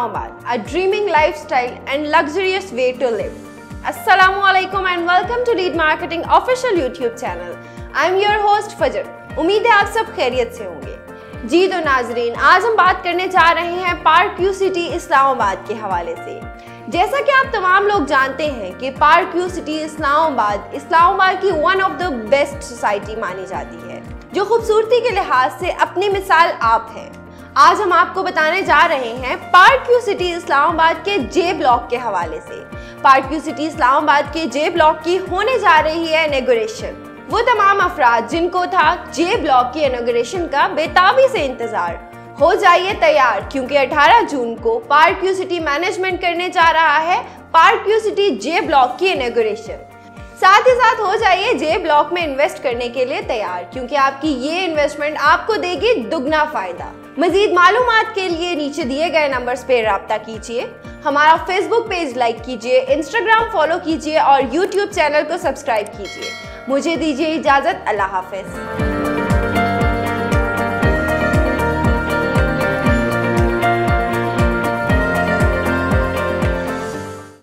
Islamabad, a dreaming lifestyle and luxurious way to live. Assalamu alaikum and welcome to Lead Marketing official YouTube channel. I'm your host Fajr. उम्मीद है आप सब खैरियत से होंगे जी तो नाजरीन आज हम बात करने जा रहे हैं पार्क यू सिटी इस्लामाबाद के हवाले से जैसा कि आप तमाम लोग जानते हैं कि Park View City Islamabad Islamabad की one of the best society मानी जाती है जो खूबसूरती के लिहाज से अपनी मिसाल आप हैं आज हम आपको बताने जा रहे हैं पार्क यू सिटी इस्लामाबाद के जे ब्लॉक के हवाले से। पार्क यू सिटी इस्लामाबाद के जे ब्लॉक की होने जा रही है इनोग्रेशन वो तमाम अफराद जिनको था जे ब्लॉक की इनोग्रेशन का बेताबी से इंतज़ार। हो जाइए तैयार, क्योंकि 18 जून को पार्क यू सिटी मैनेजमेंट करने जा रहा है Park View City J block की इनोग्रेशन साथ ही साथ हो जाइए जे ब्लॉक में इन्वेस्ट करने के लिए तैयार, क्योंकि आपकी ये इन्वेस्टमेंट आपको देगी दुगना फ़ायदा। मजीद मालूम के लिए नीचे दिए गए नंबर पे रबता कीजिए। हमारा फेसबुक पेज लाइक कीजिए इंस्टाग्राम फॉलो कीजिए और यूट्यूब चैनल को सब्सक्राइब कीजिए। मुझे दीजिए इजाज़त, अल्लाह हाफिज़।